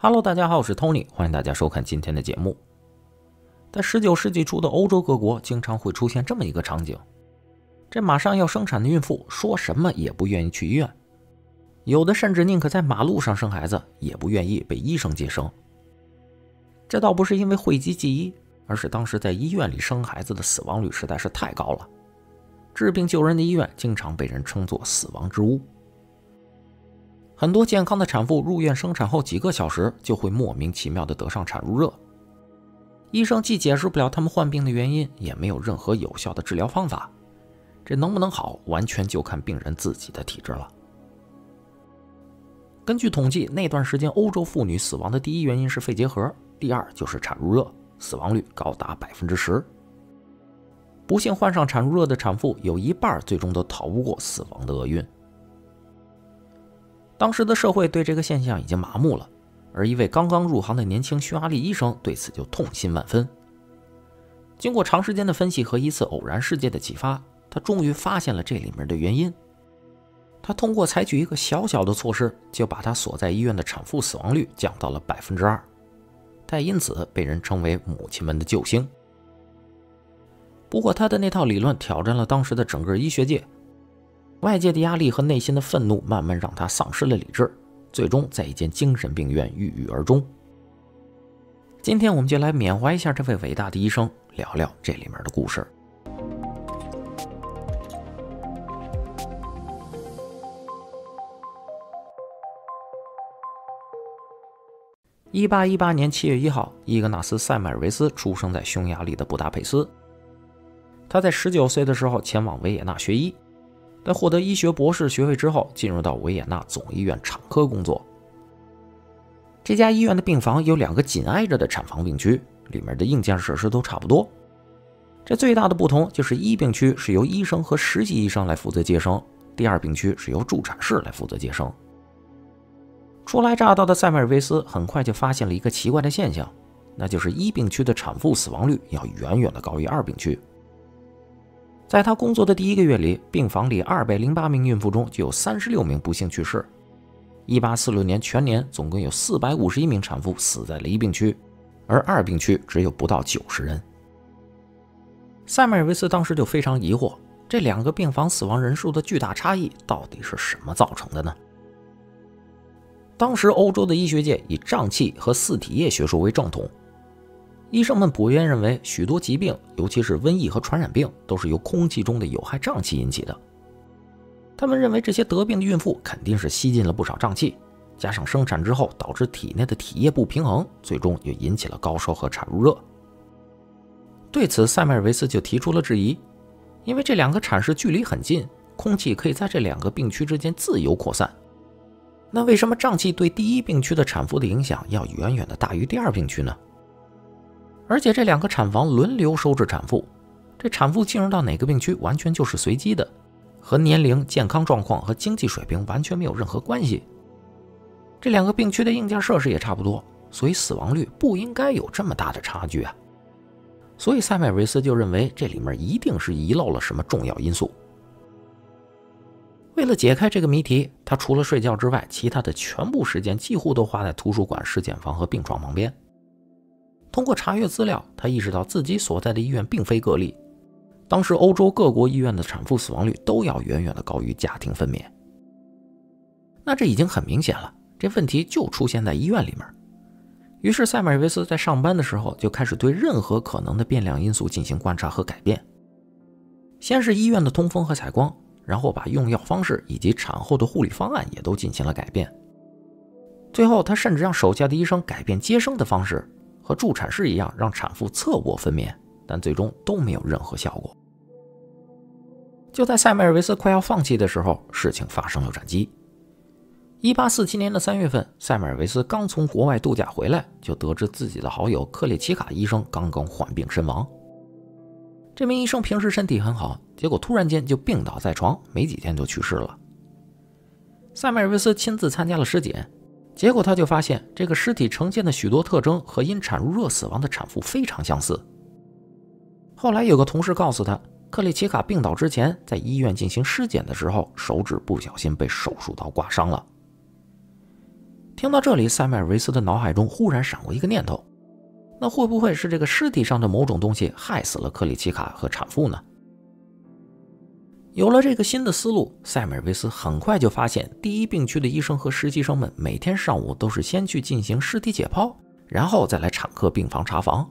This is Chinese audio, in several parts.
Hello，大家好，我是 Tony，欢迎大家收看今天的节目。在19世纪初的欧洲各国，经常会出现这么一个场景：这马上要生产的孕妇说什么也不愿意去医院，有的甚至宁可在马路上生孩子，也不愿意被医生接生。这倒不是因为讳疾忌医，而是当时在医院里生孩子的死亡率实在是太高了，治病救人的医院经常被人称作“死亡之屋”。很多健康的产妇入院生产后几个小时就会莫名其妙的得上产褥热，医生既解释不了他们患病的原因，也没有任何有效的治疗方法。这能不能好，完全就看病人自己的体质了。根据统计，那段时间欧洲妇女死亡的第一原因是肺结核，第二就是产褥热，死亡率高达百分之十。不幸患上产褥热的产妇有一半最终都逃不过死亡的厄运。当时的社会对这个现象已经麻木了，而一位刚刚入行的年轻匈牙利医生对此就痛心万分。经过长时间的分析和一次偶然事件的启发，他终于发现了这里面的原因。他通过采取一个小小的措施，就把他所在医院的产妇死亡率降到了百分之二，他因此被人称为“母亲们的救星”。不过，他的那套理论挑战了当时的整个医学界。外界的压力和内心的愤怒慢慢让他丧失了理智，最终在一间精神病院郁郁而终。今天我们就来缅怀一下这位伟大的医生，聊聊这里面的故事。一八一八年七月一号，伊格纳斯·塞迈尔维斯出生在匈牙利的布达佩斯。他在十九岁的时候前往维也纳学医。在获得医学博士学位之后，进入到维也纳总医院产科工作。这家医院的病房有两个紧挨着的产房病区，里面的硬件设施都差不多。这最大的不同就是一病区是由医生和实习医生来负责接生，第二病区是由助产士来负责接生。初来乍到的塞缪尔维斯很快就发现了一个奇怪的现象，那就是一病区的产妇死亡率要远远的高于二病区。在他工作的第一个月里，病房里二百零八名孕妇中就有三十六名不幸去世。一八四六年全年总共有四百五十一名产妇死在了一病区，而二病区只有不到九十人。塞缪尔维斯当时就非常疑惑，这两个病房死亡人数的巨大差异到底是什么造成的呢？当时欧洲的医学界以胀气和四体液学说为正统。医生们普遍认为，许多疾病，尤其是瘟疫和传染病，都是由空气中的有害瘴气引起的。他们认为，这些得病的孕妇肯定是吸进了不少瘴气，加上生产之后导致体内的体液不平衡，最终就引起了高烧和产褥热。对此，塞麦尔维斯就提出了质疑，因为这两个产室距离很近，空气可以在这两个病区之间自由扩散。那为什么瘴气对第一病区的产妇的影响要远远的大于第二病区呢？而且这两个产房轮流收治产妇，这产妇进入到哪个病区完全就是随机的，和年龄、健康状况和经济水平完全没有任何关系。这两个病区的硬件设施也差不多，所以死亡率不应该有这么大的差距啊。所以塞麦维斯就认为这里面一定是遗漏了什么重要因素。为了解开这个谜题，他除了睡觉之外，其他的全部时间几乎都花在图书馆、尸检房和病床旁边。通过查阅资料，他意识到自己所在的医院并非个例。当时，欧洲各国医院的产妇死亡率都要远远的高于家庭分娩。那这已经很明显了，这问题就出现在医院里面。于是，塞缪尔维斯在上班的时候就开始对任何可能的变量因素进行观察和改变。先是医院的通风和采光，然后把用药方式以及产后的护理方案也都进行了改变。最后，他甚至让手下的医生改变接生的方式。和助产士一样，让产妇侧卧分娩，但最终都没有任何效果。就在塞缪尔维斯快要放弃的时候，事情发生了转机。一八四七年的三月份，塞缪尔维斯刚从国外度假回来，就得知自己的好友克列奇卡医生刚刚患病身亡。这名医生平时身体很好，结果突然间就病倒在床，没几天就去世了。塞缪尔维斯亲自参加了尸检。结果他就发现，这个尸体呈现的许多特征和因产褥热死亡的产妇非常相似。后来有个同事告诉他，克里奇卡病倒之前在医院进行尸检的时候，手指不小心被手术刀刮伤了。听到这里，塞麦尔维斯的脑海中忽然闪过一个念头：那会不会是这个尸体上的某种东西害死了克里奇卡和产妇呢？有了这个新的思路，塞梅尔维斯很快就发现，第一病区的医生和实习生们每天上午都是先去进行尸体解剖，然后再来产科病房查房。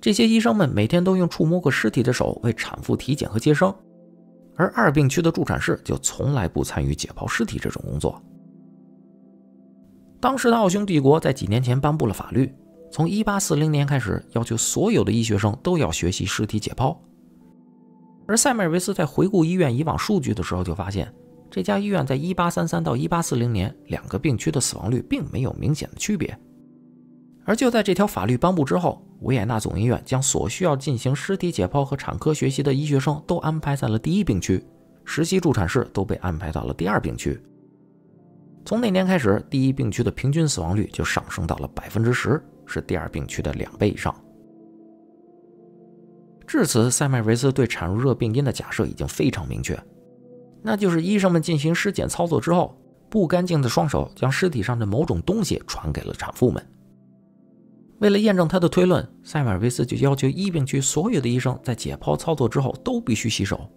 这些医生们每天都用触摸过尸体的手为产妇体检和接生，而二病区的助产士就从来不参与解剖尸体这种工作。当时的奥匈帝国在几年前颁布了法律，从1840年开始，要求所有的医学生都要学习尸体解剖。而塞梅尔维斯在回顾医院以往数据的时候，就发现这家医院在1833到1840年两个病区的死亡率并没有明显的区别。而就在这条法律颁布之后，维也纳总医院将所需要进行尸体解剖和产科学习的医学生都安排在了第一病区，实习助产士都被安排到了第二病区。从那年开始，第一病区的平均死亡率就上升到了百分之十，是第二病区的两倍以上。至此，塞麦维斯对产褥热病因的假设已经非常明确，那就是医生们进行尸检操作之后，不干净的双手将尸体上的某种东西传给了产妇们。为了验证他的推论，塞麦维斯就要求一病区所有的医生在解剖操作之后都必须洗手，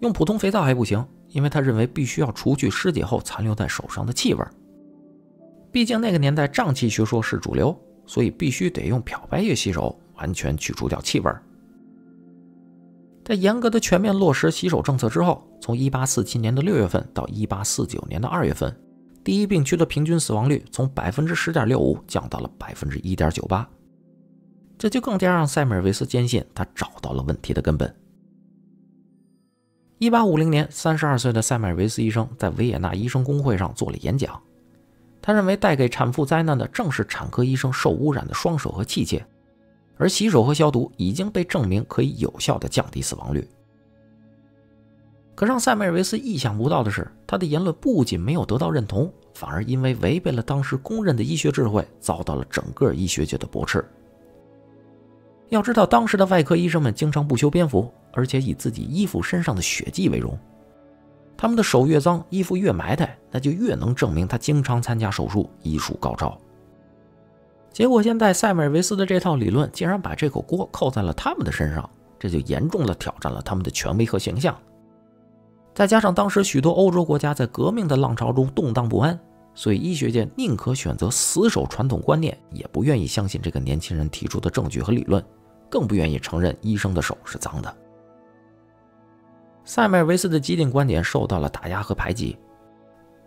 用普通肥皂还不行，因为他认为必须要除去尸解后残留在手上的气味。毕竟那个年代瘴气学说是主流，所以必须得用漂白液洗手，完全去除掉气味。在严格的全面落实洗手政策之后，从1847年的6月份到1849年的2月份，第一病区的平均死亡率从百分之十点六五降到了百分之一点九八，这就更加让塞梅尔维斯坚信他找到了问题的根本。1850年，三十二岁的塞梅尔维斯医生在维也纳医生工会上做了演讲，他认为带给产妇灾难的正是产科医生受污染的双手和器械。而洗手和消毒已经被证明可以有效地降低死亡率。可让塞梅尔维斯意想不到的是，他的言论不仅没有得到认同，反而因为违背了当时公认的医学智慧，遭到了整个医学界的驳斥。要知道，当时的外科医生们经常不修边幅，而且以自己衣服身上的血迹为荣。他们的手越脏，衣服越埋汰，那就越能证明他经常参加手术，医术高超。结果现在，塞梅尔维斯的这套理论竟然把这口锅扣在了他们的身上，这就严重的挑战了他们的权威和形象。再加上当时许多欧洲国家在革命的浪潮中动荡不安，所以医学界宁可选择死守传统观念，也不愿意相信这个年轻人提出的证据和理论，更不愿意承认医生的手是脏的。塞梅尔维斯的激进观点受到了打压和排挤，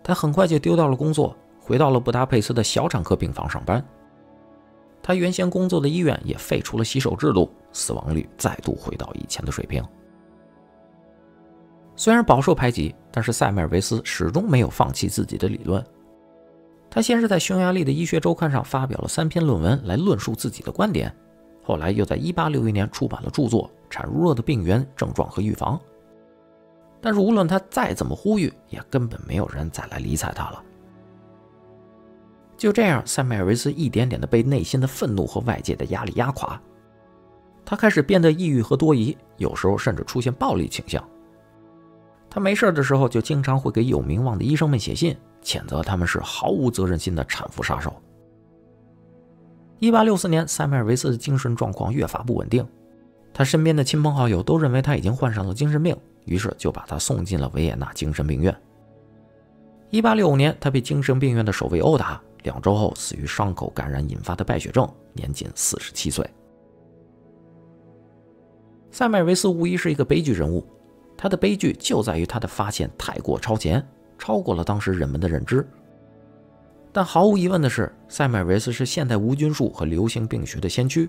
他很快就丢掉了工作，回到了布达佩斯的小产科病房上班。他原先工作的医院也废除了洗手制度，死亡率再度回到以前的水平。虽然饱受排挤，但是塞梅尔维斯始终没有放弃自己的理论。他先是在匈牙利的医学周刊上发表了三篇论文来论述自己的观点，后来又在1861年出版了著作《产褥热的病原、症状和预防》。但是无论他再怎么呼吁，也根本没有人再来理睬他了。就这样，塞梅尔维斯一点点的被内心的愤怒和外界的压力压垮，他开始变得抑郁和多疑，有时候甚至出现暴力倾向。他没事的时候就经常会给有名望的医生们写信，谴责他们是毫无责任心的产妇杀手。一八六四年，塞梅尔维斯的精神状况越发不稳定，他身边的亲朋好友都认为他已经患上了精神病，于是就把他送进了维也纳精神病院。一八六五年，他被精神病院的守卫殴打。两周后，死于伤口感染引发的败血症，年仅四十七岁。塞麦维斯无疑是一个悲剧人物，他的悲剧就在于他的发现太过超前，超过了当时人们的认知。但毫无疑问的是，塞麦维斯是现代无菌术和流行病学的先驱。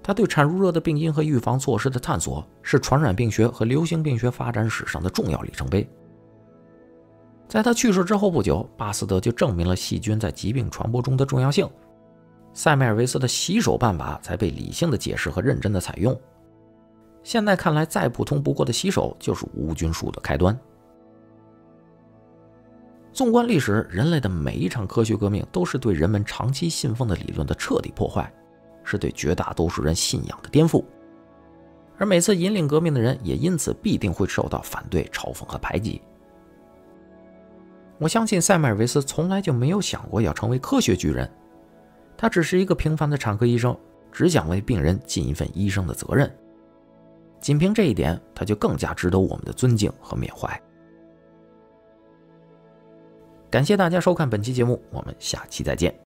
他对产褥热的病因和预防措施的探索，是传染病学和流行病学发展史上的重要里程碑。在他去世之后不久，巴斯德就证明了细菌在疾病传播中的重要性。塞梅尔维斯的洗手办法才被理性的解释和认真的采用。现在看来，再普通不过的洗手就是无菌术的开端。纵观历史，人类的每一场科学革命都是对人们长期信奉的理论的彻底破坏，是对绝大多数人信仰的颠覆。而每次引领革命的人，也因此必定会受到反对、嘲讽和排挤。我相信塞麦尔维斯从来就没有想过要成为科学巨人，他只是一个平凡的产科医生，只想为病人尽一份医生的责任。仅凭这一点，他就更加值得我们的尊敬和缅怀。感谢大家收看本期节目，我们下期再见。